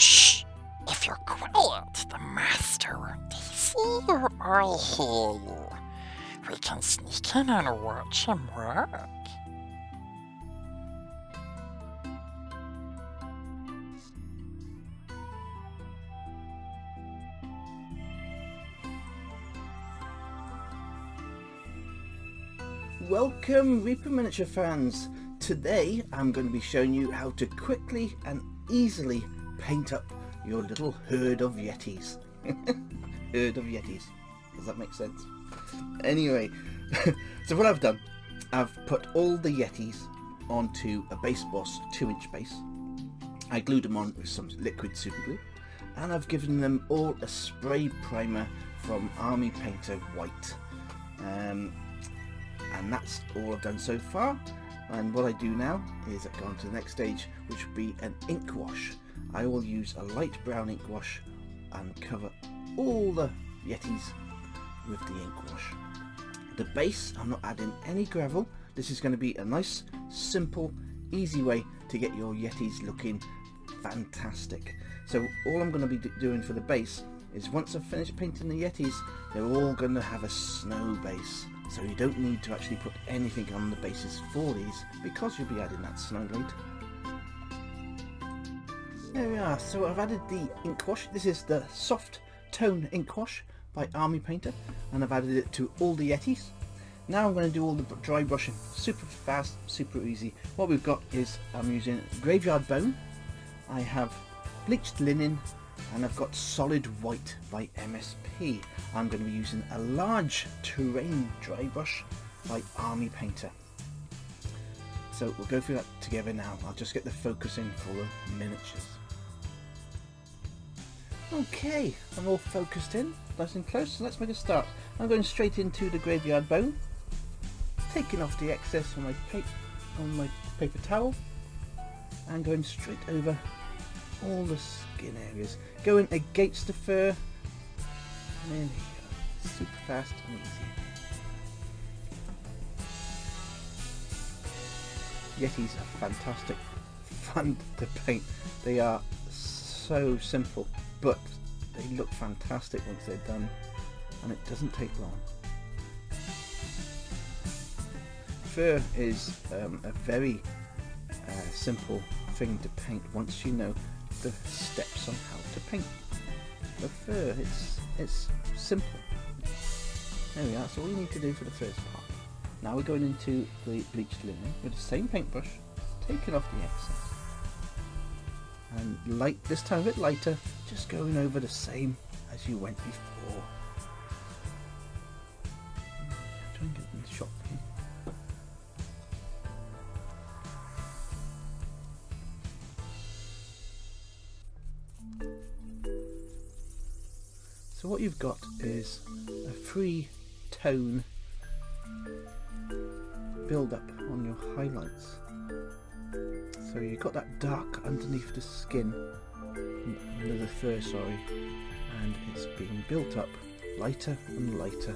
Shh! If you're quiet, the master won't see you or hear you. We can sneak in and watch him work. Welcome Reaper Miniature fans! Today I'm going to be showing you how to quickly and easily paint up your little herd of Yetis. herd of Yetis. Does that make sense? Anyway, so what I've done, I've put all the Yetis onto a base boss 2 inch base. I glued them on with some liquid super glue and I've given them all a spray primer from Army Painter White. Um, and that's all I've done so far and what I do now is I go on to the next stage which will be an ink wash I will use a light brown ink wash and cover all the Yetis with the ink wash. The base I'm not adding any gravel. This is going to be a nice simple easy way to get your Yetis looking fantastic. So all I'm going to be doing for the base is once I've finished painting the Yetis they're all going to have a snow base. So you don't need to actually put anything on the bases for these because you'll be adding that snow later. There we are, so I've added the ink wash. This is the soft tone ink wash by Army Painter and I've added it to all the Yetis. Now I'm going to do all the dry brushing, super fast, super easy. What we've got is I'm using Graveyard Bone, I have bleached linen and I've got solid white by MSP. I'm going to be using a large terrain dry brush by Army Painter. So we'll go through that together now. I'll just get the focus in for the miniatures. Okay, I'm all focused in, nice and close, so let's make a start. I'm going straight into the graveyard bone, taking off the excess on my, on my paper towel, and going straight over all the skin areas. Going against the fur. There you go. Super fast and easy. Yetis are fantastic. Fun to paint. They are so simple, but they look fantastic once they're done. And it doesn't take long. Fur is um, a very uh, simple thing to paint once you know the steps on how to paint the fur. It's it's simple. There we are. That's all you need to do for the first part. Now we're going into the bleached linen with the same paintbrush, taking off the excess. And light this time a bit lighter, just going over the same as you went before. So what you've got is a free tone build up on your highlights. So you've got that dark underneath the skin, under the fur, sorry, and it's being built up lighter and lighter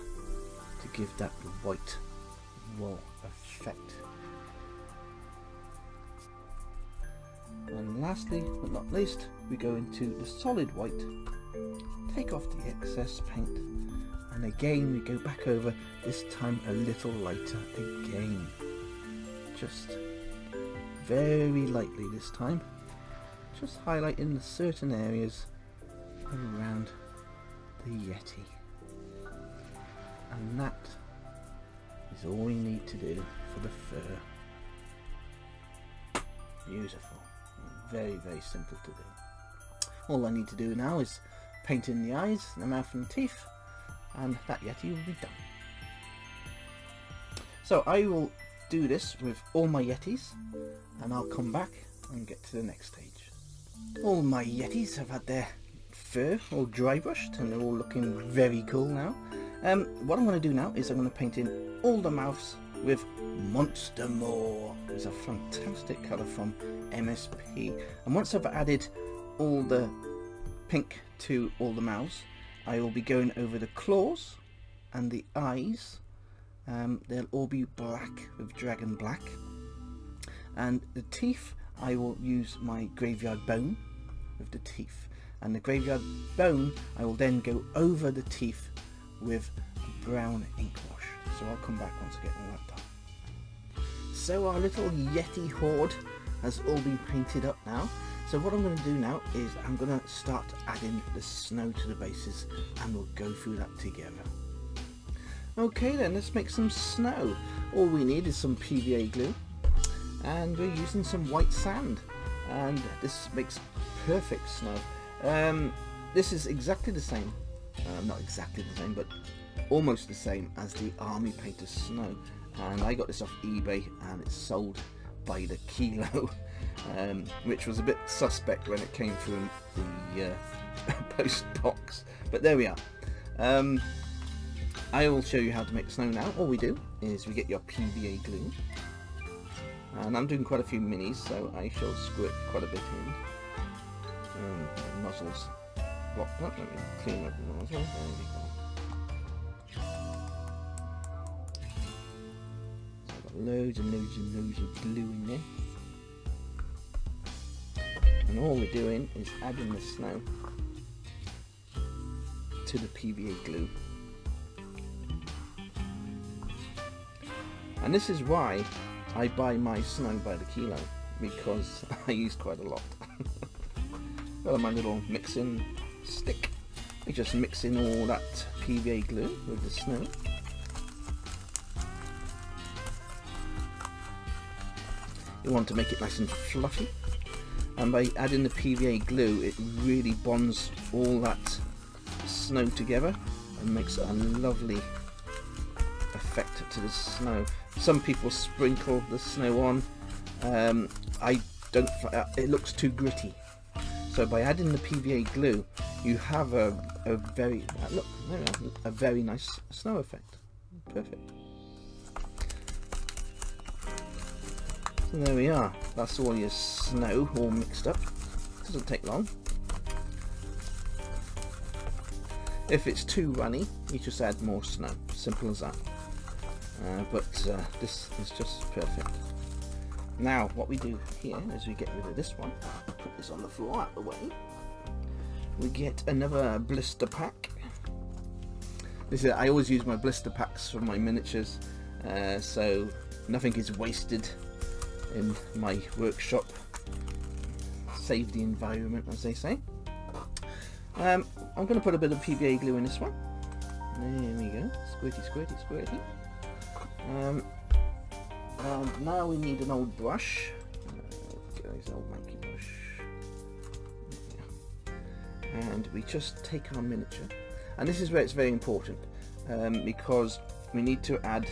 to give that white wool effect. And lastly, but not least, we go into the solid white take off the excess paint and again we go back over this time a little lighter again just very lightly this time. Just highlighting the certain areas around the Yeti. And that is all you need to do for the fur. Beautiful. Very very simple to do. All I need to do now is paint in the eyes, the mouth and the teeth, and that Yeti will be done. So I will do this with all my Yetis, and I'll come back and get to the next stage. All my Yetis have had their fur all dry brushed, and they're all looking very cool now. Um, what I'm going to do now is I'm going to paint in all the mouths with Monster Maw. It's a fantastic colour from MSP. And once I've added all the pink to all the mouths. I will be going over the claws and the eyes. Um, they'll all be black with dragon black. And the teeth, I will use my graveyard bone with the teeth. And the graveyard bone, I will then go over the teeth with brown ink wash. So I'll come back once I get all that done. So our little Yeti horde has all been painted up now. So what I'm going to do now is I'm going to start adding the snow to the bases and we'll go through that together. Okay then, let's make some snow. All we need is some PVA glue and we're using some white sand and this makes perfect snow. Um, this is exactly the same, uh, not exactly the same, but almost the same as the Army Painter Snow and I got this off eBay and it's sold by the kilo um, which was a bit suspect when it came from the uh, post box but there we are um, I will show you how to make snow now. All we do is we get your PVA glue. And I'm doing quite a few minis so I shall squirt quite a bit in. Um, nozzles blocked up, let me clean up the nozzle, there we go. So I've got loads and loads and loads of glue in there. And all we're doing is adding the snow to the PVA glue. And this is why I buy my snow by the kilo, because I use quite a lot. Got my little mixing stick. We just mix in all that PVA glue with the snow. You want to make it nice and fluffy. And by adding the PVA glue, it really bonds all that snow together and makes a lovely effect to the snow. Some people sprinkle the snow on. Um, I don't. Uh, it looks too gritty. So by adding the PVA glue, you have a, a very uh, look a very nice snow effect. Perfect. So there we are. That's all your snow all mixed up. Doesn't take long. If it's too runny, you just add more snow. Simple as that. Uh, but uh, this is just perfect. Now, what we do here is we get rid of this one. Put this on the floor out of the way. We get another blister pack. This is, I always use my blister packs for my miniatures, uh, so nothing is wasted in my workshop. Save the environment, as they say. Um, I'm going to put a bit of PVA glue in this one. There we go. Squirty, squirty, squirty. Um, and now we need an old brush. Uh, an old monkey brush. And we just take our miniature. And this is where it's very important um, because we need to add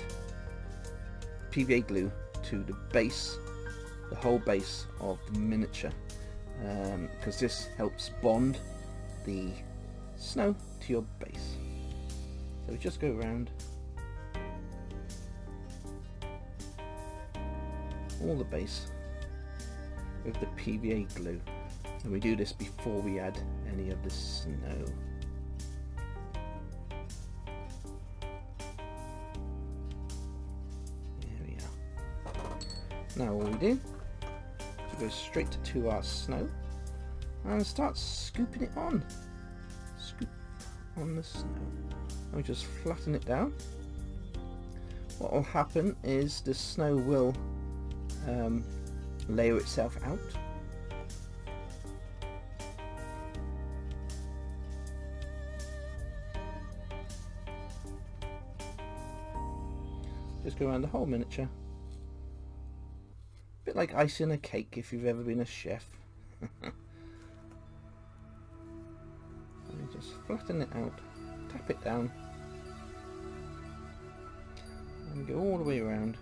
PVA glue to the base the whole base of the miniature because um, this helps bond the snow to your base. So we just go around all the base with the PVA glue and we do this before we add any of the snow. There we are. Now all we do is go straight to our snow and start scooping it on. Scoop on the snow. And we just flatten it down. What will happen is the snow will um, layer itself out. Just go around the whole miniature bit like icing a cake if you've ever been a chef. just flatten it out, tap it down, and go all the way around.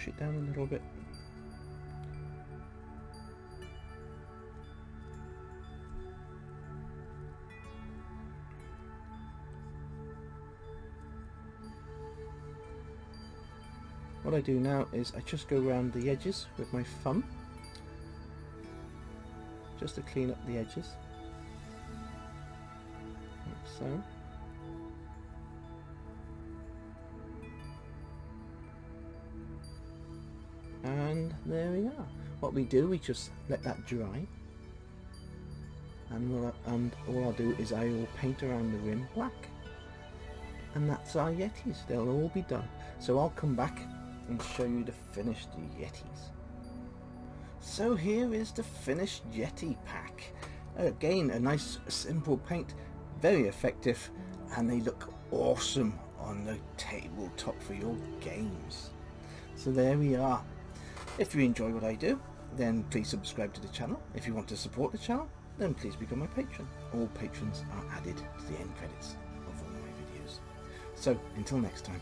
Push it down a little bit. What I do now is I just go around the edges with my thumb just to clean up the edges. like so. And there we are. What we do, we just let that dry. And, we'll, and all I'll do is I will paint around the rim black. And that's our Yetis. They'll all be done. So I'll come back and show you the finished Yetis. So here is the finished Yeti pack. Again, a nice simple paint, very effective, and they look awesome on the tabletop for your games. So there we are. If you enjoy what I do, then please subscribe to the channel. If you want to support the channel, then please become my patron. All patrons are added to the end credits of all my videos. So, until next time.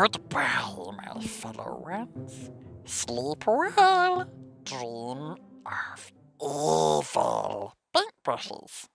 Goodbye, my fellow ones. Sleep well. Dream of evil paintbrushes.